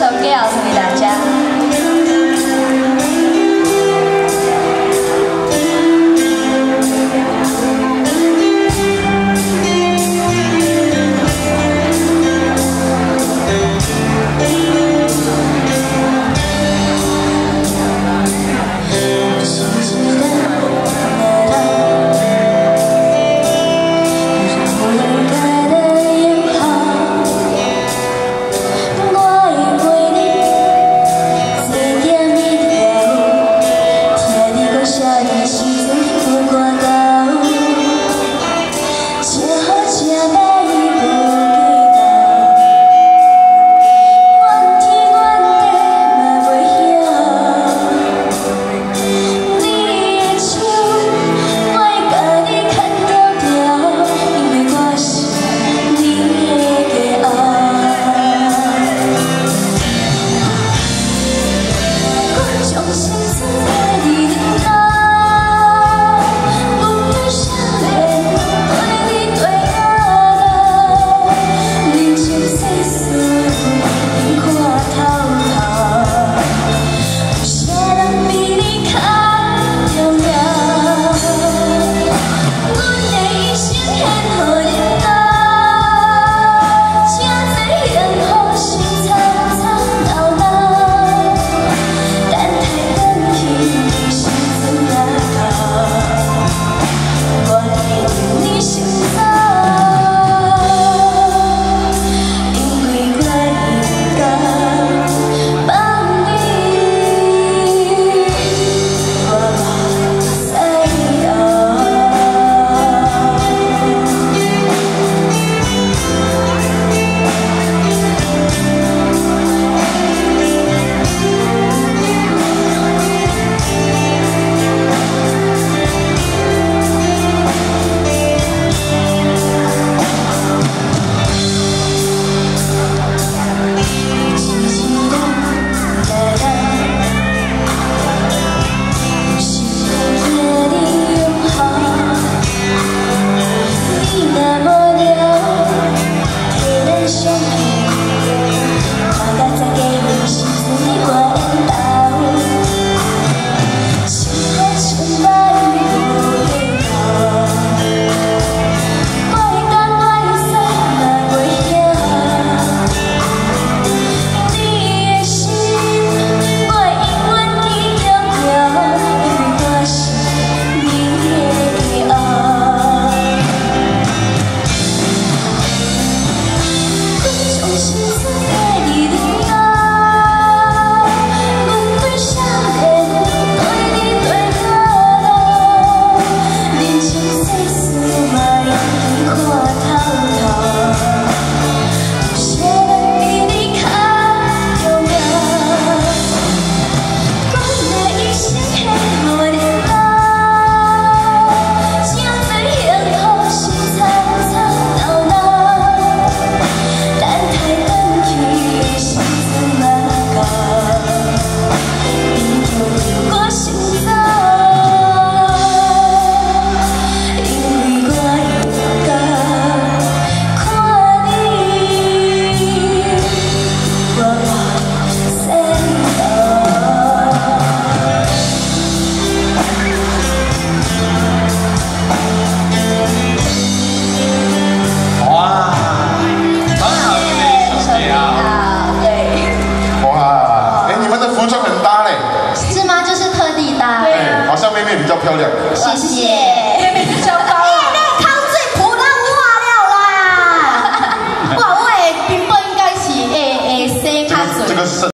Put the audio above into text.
首歌要送给大家。 漂亮。谢谢。